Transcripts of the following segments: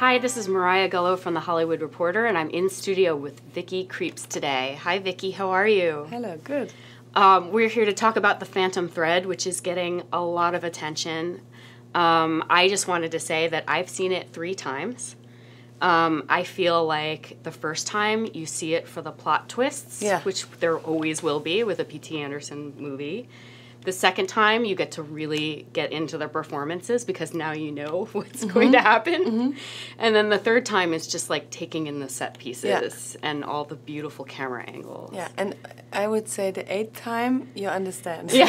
Hi, this is Mariah Gullo from The Hollywood Reporter, and I'm in studio with Vicky Krieps today. Hi, Vicky, how are you? Hello, good. Um, we're here to talk about The Phantom Thread, which is getting a lot of attention. Um, I just wanted to say that I've seen it three times. Um, I feel like the first time you see it for the plot twists, Yeah. which there always will be with a P.T. Anderson movie. The second time you get to really get into the performances because now you know what's Mm-hmm. going to happen. And then the third time is just like taking in the set pieces and all the beautiful camera angles. Yeah, and I would say the eighth time you understand. Yeah,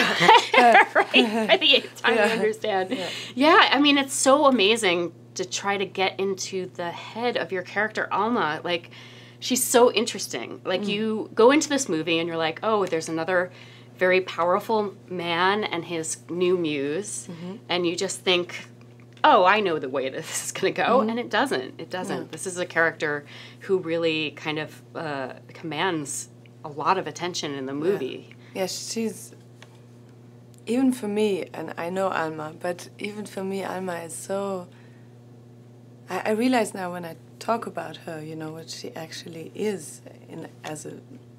right. By the eighth time, Yeah. understand. Yeah. I mean, it's so amazing to try to get into the head of your character, Alma. Like, she's so interesting. Like, you go into this movie and you're like, oh, there's another very powerful man and his new muse, mm-hmm. and you just think, oh, I know the way that this is going to go, mm-hmm. and it doesn't. It doesn't. This is a character who really kind of uh, commands a lot of attention in the movie. Yeah, she's even for me, and I know Alma, but even for me, Alma is so. I, I realize now when I talk about her, you know what she actually is in as a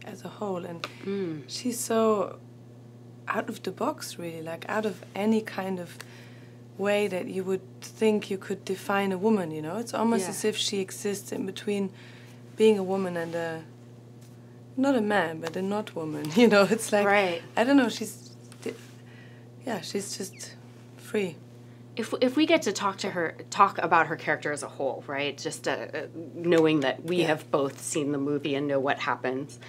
as a whole, and mm. she's so out of the box, really, like out of any kind of way that you would think you could define a woman. You know, it's almost Yeah. as if she exists in between being a woman and a not a man, but a not woman. You know, it's like Right. I don't know. She's yeah, she's just free. if if we get to talk to her talk about her character as a whole right just uh, uh, knowing that we Yeah. have both seen the movie and know what happens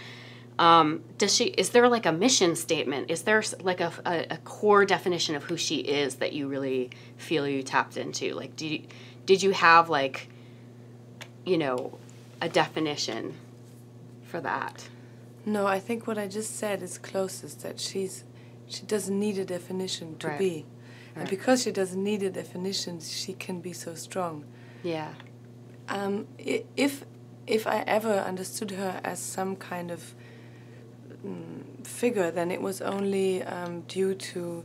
um, does she is there like a mission statement is there like a, a, a core definition of who she is that you really feel you tapped into like do you, did you have like you know a definition for that No, I think what I just said is closest. That she's she doesn't need a definition to Right. be, and because she doesn't need a definition, she can be so strong. yeah Um, if if I ever understood her as some kind of figure, then it was only um, due to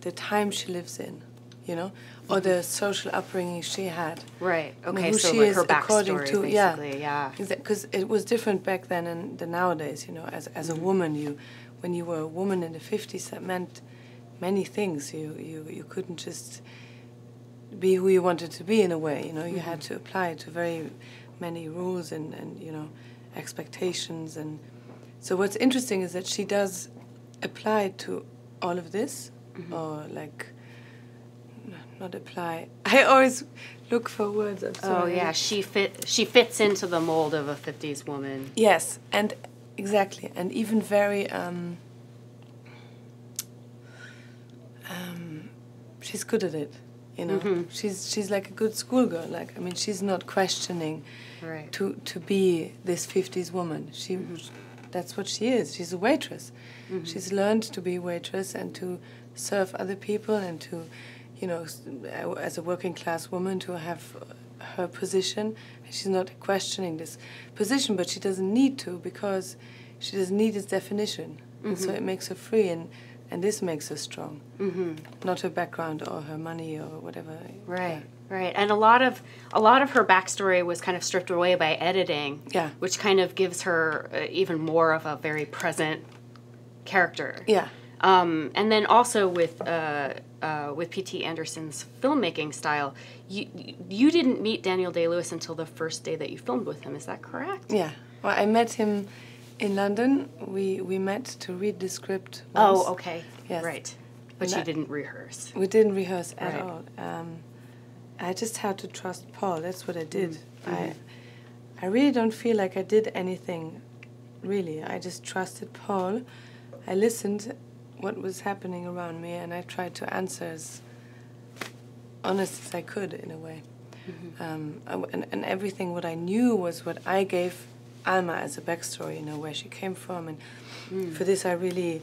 the time she lives in, you know, or the mm-hmm. social upbringing she had. right okay who so she like is her according backstory to- yeah. basically yeah Because it was different back then and than nowadays, you know. As as a mm-hmm. woman, you when you were a woman in the fifties, that meant many things. You you you couldn't just be who you wanted to be in a way. You know, you had mm-hmm. to apply to very many rules and and you know expectations and. So what's interesting is that she does apply to all of this, or like. Not apply. I always look for words. I'm oh yeah she fit she fits into the mold of a 50s woman Yes, and exactly, and even very. Um, um, she's good at it, you know. Mhm. She's she's like a good schoolgirl. Like I mean, she's not questioning right to to be this fifties woman. She, that's what she is. She's a waitress. Mm-hmm. She's learned to be a waitress and to serve other people and to, you know, uh, as a working class woman to have uh, her position. She's not questioning this position, but she doesn't need to because she doesn't need its definition. And so mm-hmm. it makes her free, and and this makes her strong. mm-hmm. Not her background or her money or whatever. Right, right, and a lot of a lot of her backstory was kind of stripped away by editing. Yeah. which kind of gives her uh, even more of a very present character. Yeah. Um, and then also with uh, uh, with P.T. Anderson's filmmaking style, you you didn't meet Daniel Day Lewis until the first day that you filmed with him. Is that correct? Yeah. Well, I met him in London. We we met to read the script. Once. Oh, okay. Yes. Right, but And you that- didn't rehearse. We didn't rehearse at Right. all. Um, I just had to trust Paul. That's what I did. Mm-hmm. I I really don't feel like I did anything. Really, I just trusted Paul. I listened what was happening around me, and I tried to answer as honest as I could in a way. Mm-hmm. Um, I and, and everything what I knew was what I gave Alma as a backstory, you know, where she came from. And Mm. for this, I really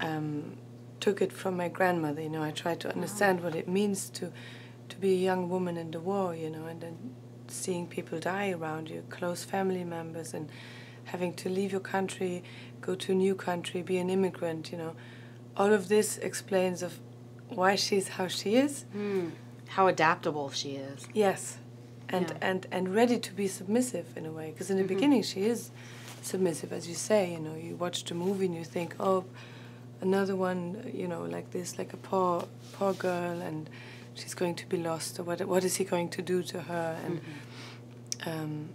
um, took it from my grandmother, you know. I tried to understand what it means to, to be a young woman in the war, you know, and then seeing people die around you, close family members, and having to leave your country, go to a new country, be an immigrant, you know. All of this explains of why she's how she is. Mm. How adaptable she is. Yes, and Yeah. and and ready to be submissive in a way. Because in the Mhm. beginning she is submissive, as you say. You know, you watch the movie and you think, oh, another one, you know, like this, like a poor poor girl, and she's going to be lost, or what what is he going to do to her? And um,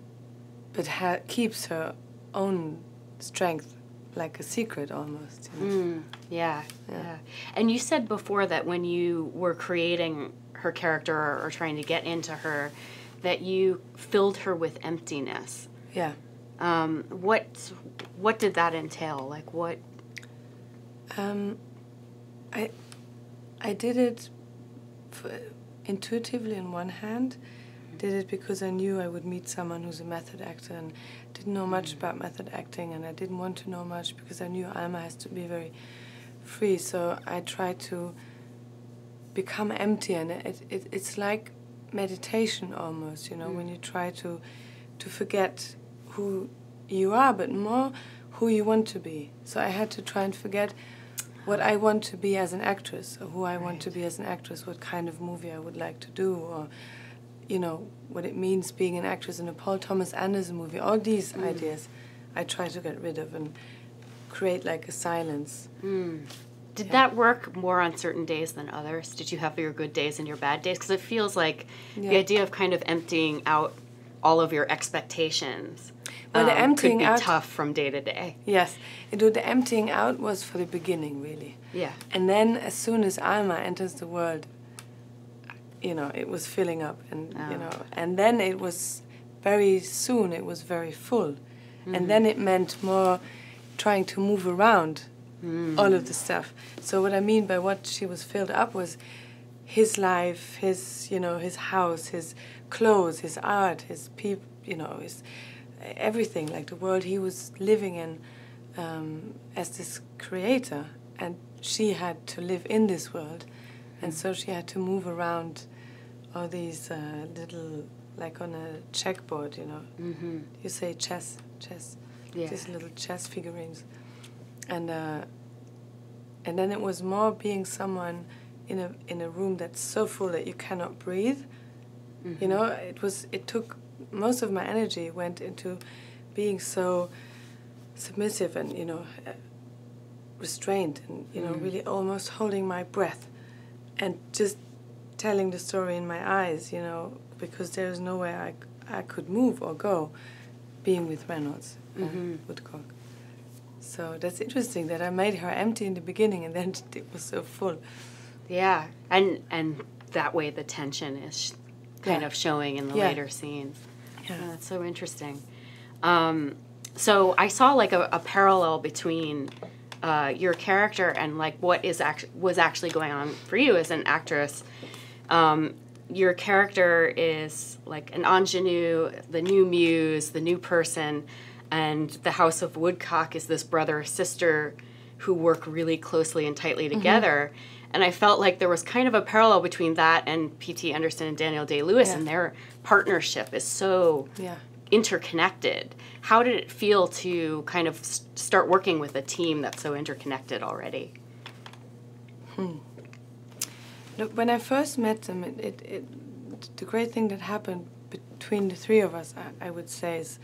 but ha- keeps her own strength like a secret almost. You know? Mm, yeah, Yeah. yeah. And you said before that when you were creating her character or, or trying to get into her, that you filled her with emptiness. Yeah. Um, what what did that entail? Like what? Um, I I did it intuitively on one hand. Did it because I knew I would meet someone who's a method actor and didn't know much mm. about method acting, and I didn't want to know much because I knew Alma has to be very free. So I tried to become empty, and it, it it's like meditation almost. You know, mm. when you try to to forget who you are, but more who you want to be. So I had to try and forget what I want to be as an actress, or who I want to be as an actress, what kind of movie I would like to do, or you know what it means being an actress in a Paul Thomas Anderson movie. All these Mm. ideas, I try to get rid of and create like a silence. Mm. Did Yeah. that work more on certain days than others? Did you have your good days and your bad days? Because it feels like the idea of kind of emptying out all of your expectations Well, the um, emptying could be out- tough from day to day. Yes, it, the emptying out was for the beginning, really. Yeah. And then as soon as Alma enters the world, you know, it was filling up and Oh. you know, and then it was very soon it was very full. Mm. And then it meant more trying to move around Mm. all of the stuff. So what I mean by what she was filled up was his life, his you know, his house, his clothes, his art, his people, you know, his everything, like the world he was living in um, as this creator, and she had to live in this world, and so she had to move around all these uh, little, like on a checkboard, you know. Mm-hmm. You say chess, chess, Yeah. these little chess figurines, and uh, and then it was more being someone in a in a room that's so full that you cannot breathe. Mm-hmm. You know, it was it took most of my energy went into being so submissive and you know uh, restrained and you know Mm. really almost holding my breath and just telling the story in my eyes you know because there is nowhere I I could move or go being with Reynolds uh, Mhm. Woodcock so that's interesting that I made her empty in the beginning and then it was so full Yeah, and and that way the tension is sh- kind Yeah. of showing in the Yeah. later scenes. Yeah. Oh, that's so interesting. Um, so I saw like a, a parallel between uh, your character and like what is act- was actually going on for you as an actress. Um, your character is like an ingenue, the new muse, the new person, and the House of Woodcock is this brother sister who work really closely and tightly together. And I felt like there was kind of a parallel between that and P.T. Anderson and Daniel Day Lewis, Yeah. and their partnership is so yeah interconnected. How did it feel to kind of start working with a team that's so interconnected already? Hmm. Look, when I first met them, it, it, it the great thing that happened between the three of us, I, I would say, is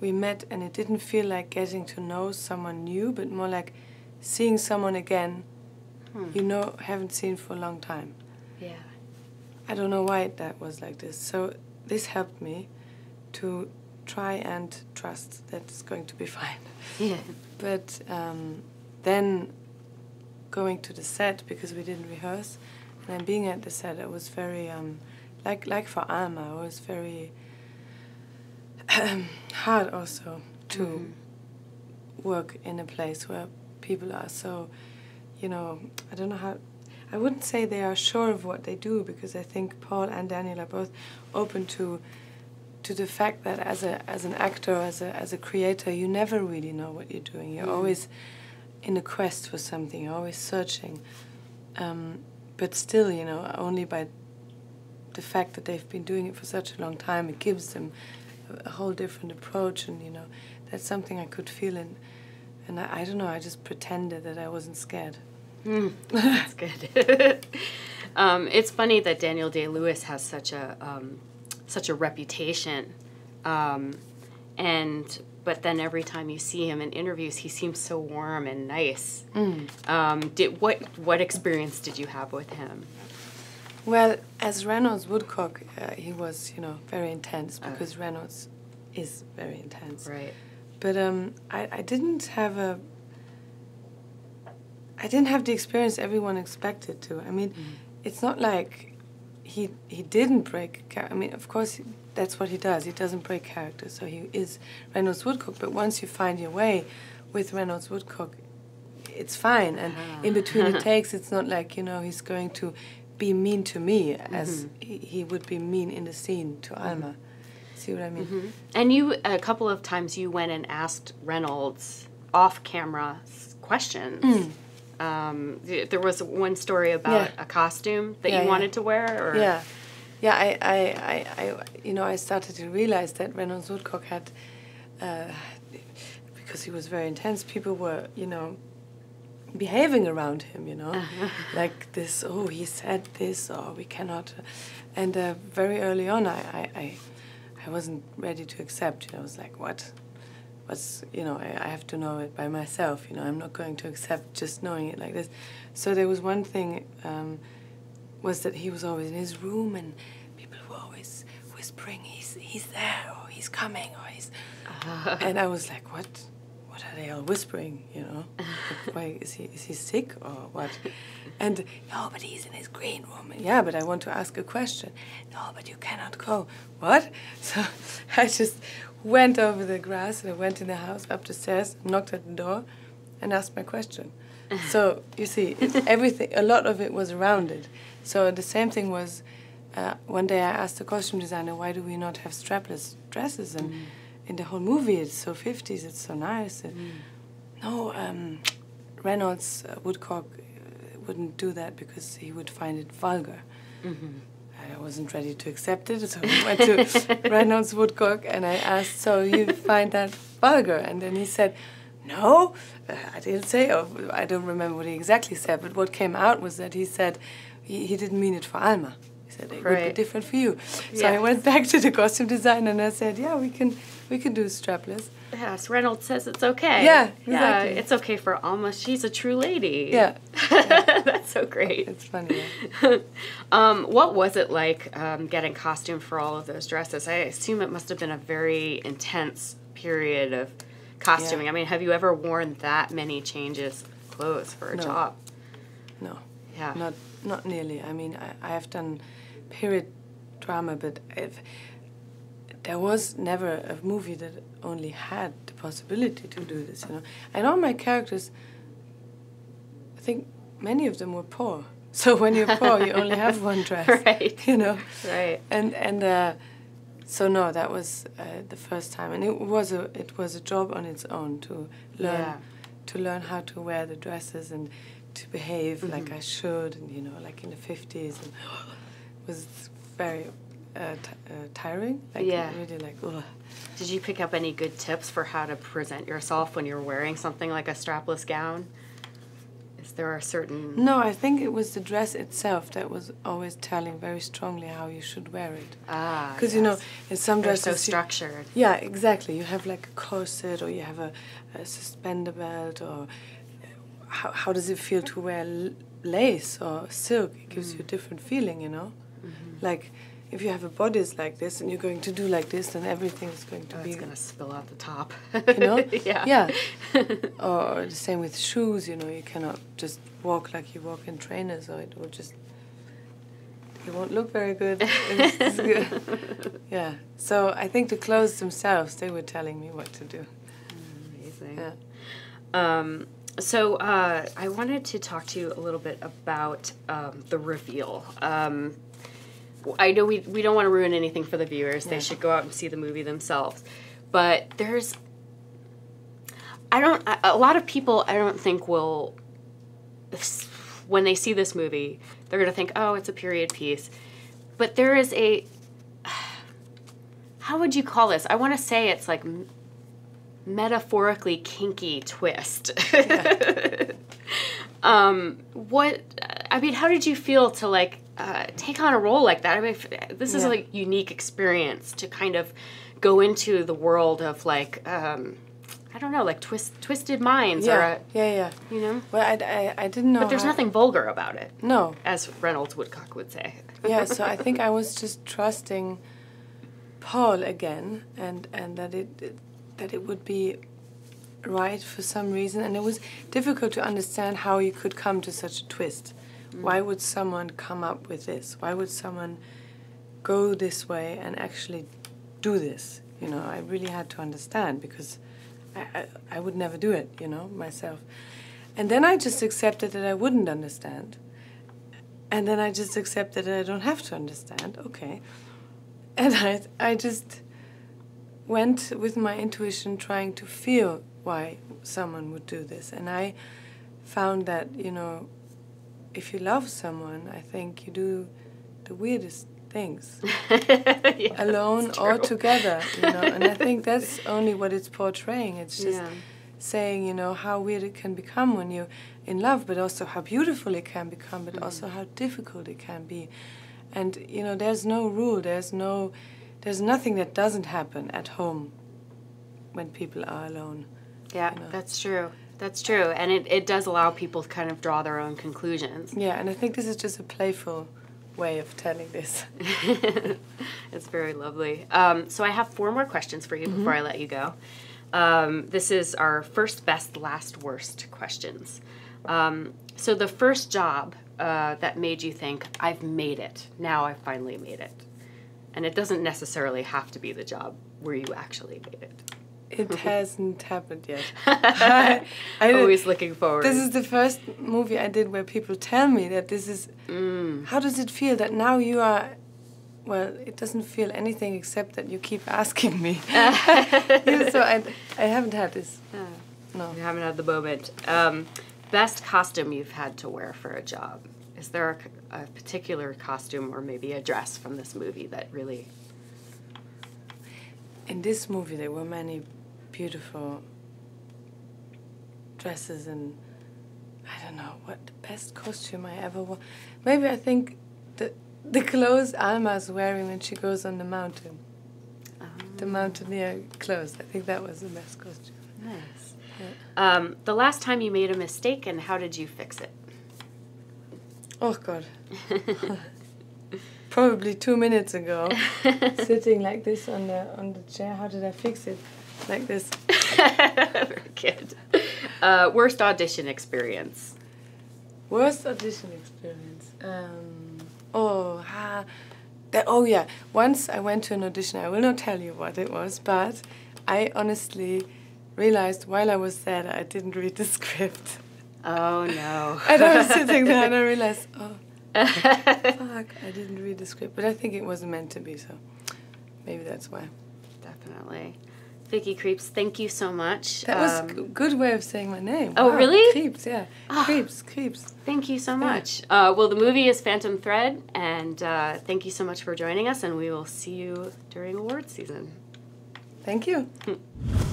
we met and it didn't feel like getting to know someone new, but more like seeing someone again Hmm. you know haven't seen for a long time. Yeah. I don't know why that was like this. So this helped me to try and trust that it's going to be fine. Yeah. But um, then going to the set because we didn't rehearse, and then being at the set, it was very um, like like for Alma, it was very hard also to Mhm. work in a place where people are so, you know, I don't know how. I wouldn't say they are sure of what they do because I think Paul and Daniel are both open to to the fact that as a as an actor, as a as a creator, you never really know what you're doing. You're Mm. always in a quest for something. You're always searching. Um, but still, you know, only by the fact that they've been doing it for such a long time, it gives them a, a whole different approach. And you know, that's something I could feel in. And I, I don't know. I just pretended that I wasn't scared. Mm, that's good. um, it's funny that Daniel Day Lewis has such a um, such a reputation, um, and but then every time you see him in interviews, he seems so warm and nice. Um, did what what experience did you have with him? Well, as Reynolds Woodcock, uh, he was, you know, very intense because Reynolds is very intense. Right. But um, I, I didn't have a. I didn't have the experience everyone expected to. I mean, mm-hmm. it's not like he he didn't break. I mean, of course, he- that's what he does. He doesn't break character, so he is Reynolds Woodcock. But once you find your way with Reynolds Woodcock, it's fine. And ah. in between the takes, it's not like you know he's going to be mean to me as mm-hmm. he, he would be mean in the scene to mm-hmm. Alma. See what I mean? And you a couple of times you went and asked Reynolds off camera questions. Um, there was one story about Yeah. a costume that Yeah, you yeah. wanted to wear. Or? Yeah, yeah. I, I, I, I, you know, I started to realize that Reynolds Woodcock had, uh, because he was very intense. People were, you know, behaving around him. You know, like this. Oh, he said this, or we cannot. And uh, very early on, I, I, I, I wasn't ready to accept. You know, I was like, what? What's you know? I, I have to know it by myself. You know, I'm not going to accept just knowing it like this. So there was one thing. Um, was that he was always in his room and people were always whispering he's he's there or he's coming or he's and I was like what what are they all whispering you know? Why is he is he sick or what? And no but he's in his green room. Yeah but I want to ask a question. No but you cannot go. What? So I just went over the grass and I went in the house up the stairs knocked at the door and asked my question. So you see everything a lot of it was around it so the same thing was uh, one day I asked the costume designer why do we not have strapless dresses? And in the whole movie it's so 50s it's so nice And, no um, Reynolds uh, Woodcock uh, wouldn't do that because he would find it vulgar I wasn't ready to accept it, so I went to Reynolds Woodcock and I asked, "So you find that vulgar?" And then he said, "No, uh, I didn't say. Or I don't remember what he exactly said, but what came out was that he said he, he didn't mean it for Alma. Said it would be different for you. So I went back to the costume designer and I said, "Yeah, we can we can do strapless." Yes, Reynolds says it's okay. Yeah, yeah, it's okay for Alma. She's a true lady. Yeah. That's so great. It's funny. yeah. Um, what was it like um, getting costume for all of those dresses? I assume it must have been a very intense period of costuming. Yeah. I mean, have you ever worn that many changes of clothes for a No. job? No. Yeah. Not not nearly. I mean, I, I have done period drama, but if, there was never a movie that only had the possibility to do this. You know, and all my characters. I think many of them were poor. So when you're poor, you only have one dress. Right. You know. Right. And and uh, so no, that was uh, the first time, and it was a it was a job on its own to learn Yeah. to learn how to wear the dresses and to behave like Mm-hmm. I should, and you know, like in the fifties, and was very uh, uh, tiring. Like Yeah. really like ugh. Did you pick up any good tips for how to present yourself when you're wearing something like a strapless gown? Is there a certain No, I think it was the dress itself that was always telling very strongly how you should wear it. ah? Because you know, in some They're dresses, so you- structured. Yeah, exactly. You have like a corset, or you have a, a suspender belt, or how how does it feel to wear lace or silk? It gives you a different feeling, you know. Like if you have a bodice like this and you're going to do like this, then everything is going to Oh, be, it's gonna spill out the top. you know. yeah. Yeah. or the same with shoes. You know, you cannot just walk like you walk in trainers, or it will just. It won't look very good. Good. Yeah. So I think the clothes themselves, they were telling me what to do. Amazing. Yeah. Um, so uh, I wanted to talk to you a little bit about um, the reveal. Um, I know we, we don't want to ruin anything for the viewers. They should go out and see the movie themselves. But there's, I don't, a- a lot of people I don't think will, when they see this movie, they're going to think, oh, it's a period piece. But there is a, how would you call this? I want to say it's like metaphorically kinky twist. um, what I mean, how did you feel to like uh, take on a role like that. I mean, this is Yeah. a unique experience to kind of go into the world of like, um, I don't know, like twist, twisted minds or, Yeah, a, yeah, yeah. you know. Well, I, I, I didn't know. But there's nothing vulgar about it, No. as Reynolds Woodcock would say. Yeah, so I think I was just trusting Paul again, and and that it that it would be right for some reason, and it was difficult to understand how you could come to such a twist. Why would someone come up with this? Why would someone go this way and actually do this? You know, I really had to understand because I, I, I would never do it, you know, myself. And then I just accepted that I wouldn't understand. And then I just accepted that I don't have to understand. Okay. And I, I just went with my intuition trying to feel why someone would do this. And I found that, you know, if you love someone, I think you do the weirdest things Yeah, alone or together, you know. and I think that's only what it's portraying. It's just Yeah. saying, you know, how weird it can become when you're in love, but also how beautiful it can become, but also mm. how difficult it can be. And you know, there's no rule. There's no, there's nothing that doesn't happen at home when people are alone. Yeah, you know. that's true. That's true. And it, it does allow people to kind of draw their own conclusions. Yeah, and I think this is just a playful way of telling this. it's very lovely. Um, so I have four more questions for you before I let you go. Um, this is our first, best, last, worst questions. Um, so the first job uh, that made you think, I've made it. Now I've finally made it. And it doesn't necessarily have to be the job where you actually made it. It hasn't happened yet. I, I did- Always looking forward. This is the first movie I did where people tell me that this is. Mm. How does it feel that now you are? Well, it doesn't feel anything except that you keep asking me. Yeah, so I, I haven't had this. No. You haven't had the moment. Um, best costume you've had to wear for a job. Is there a particular costume or maybe a dress from this movie that really? In this movie, there were many beautiful dresses and I don't know what the best costume I ever wore. Maybe I think the the clothes Alma's wearing when she goes on the mountain. The mountaineer clothes. I think that was the best costume. Nice. Um, the last time you made a mistake and how did you fix it? Oh God. Probably two minutes ago, sitting like this on the on the chair. How did I fix it? Like this. Very good. Uh, worst audition experience. Worst audition experience. Um, oh, ah, that, oh yeah. Once I went to an audition. I will not tell you what it was, but I honestly realized while I was there that I didn't read the script. Oh no. And I was sitting there and I realized, oh, fuck, I didn't read the script. But I think it wasn't meant to be, so maybe that's why. Definitely. Vicky Krieps, thank you so much. That was Um, a good way of saying my name. Oh, Wow, really? Krieps, yeah. Ah. Krieps, Krieps. Thank you so much. Uh, well, the movie is Phantom Thread, and uh, thank you so much for joining us, and we will see you during award season. Thank you.